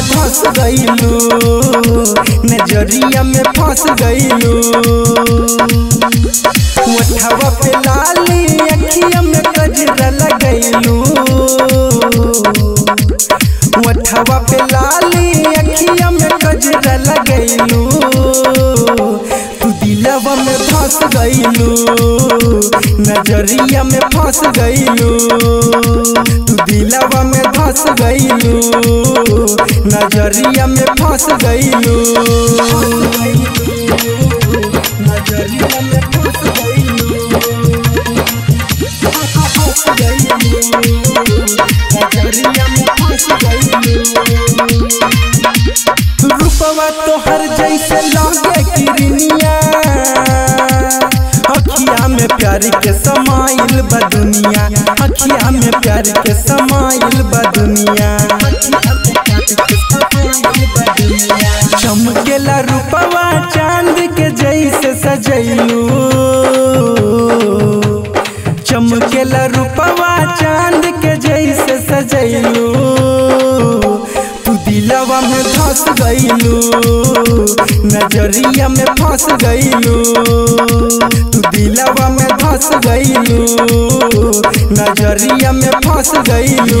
में धस गइलू नज़रिया में फंस गइलू वठवा पे लाली अखिया में कजरा लगैलू। वठवा पे लाली अखिया में कजरा लगैलू। तू दिलवा में फंस गइलू नज़रिया में फंस गइलू तू दिलवा में फंस गइलू नज़रिया में फंस रूपवा तोहर जैसे लगे अखिया में प्यार के समाइल बा दुनिया अखिया में प्यार के समाइल बा चमकेला रूपवा चाँद के जैसे सजैलू चमकेला रूपवा चाँद के जैसे सजैलू तू दिलवा में धस गइलू नज़रिया में फंस गइलू तू दिलवा में धस गइलू नज़रिया में फंस गइलू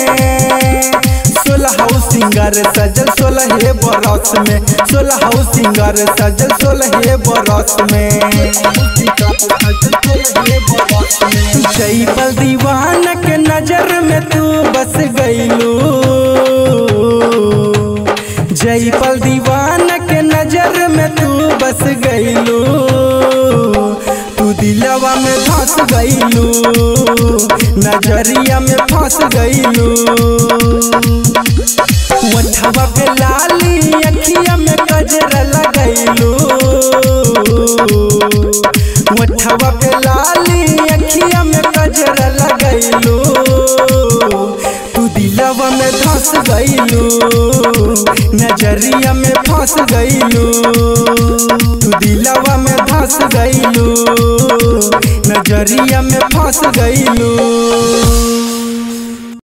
सिंगर सजल सोलह बरस में, सोलह सिंगर सजल सोलह बरस में। जैबल दीवान के नज़र में तू बस गइलू। जयपल दीवान के नज़र में तू बस गइलू। तू दिलवा में फंस गइलू, नज़रिया में फंस गइलू। वठवा पे लाली, अखिया में कजरा लगैलू। वठवा पे लाली, अखिया में कजरा लगैलू। तू दिलवा में धस गइलू नज़रिया में फंस गइलू तू दिलवा में धस गइलू नज़रिया में फंस गइलू